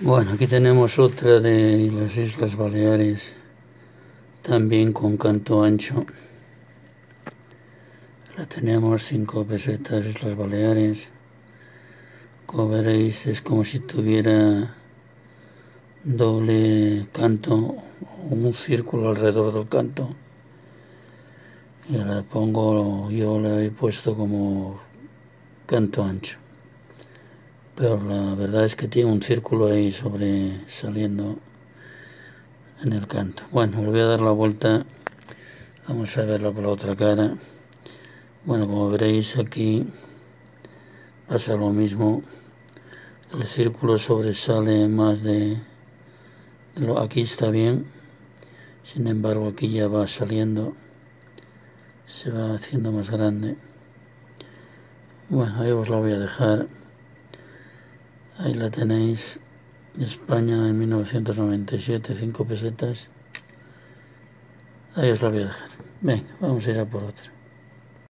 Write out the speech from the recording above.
Bueno, aquí tenemos otra de las Islas Baleares, también con canto ancho. La tenemos cinco pesetas Islas Baleares. Como veréis es como si tuviera doble canto un círculo alrededor del canto. Y la pongo, yo la he puesto como canto ancho pero la verdad es que tiene un círculo ahí sobre saliendo en el canto. Bueno, le voy a dar la vuelta, vamos a verla por la otra cara. Bueno, como veréis aquí pasa lo mismo, el círculo sobresale más de, lo, aquí está bien, sin embargo aquí ya va saliendo, se va haciendo más grande. Bueno, ahí os la voy a dejar. Ahí la tenéis. España en 1997, 5 pesetas. Ahí os la voy a dejar. Venga, vamos a ir a por otra.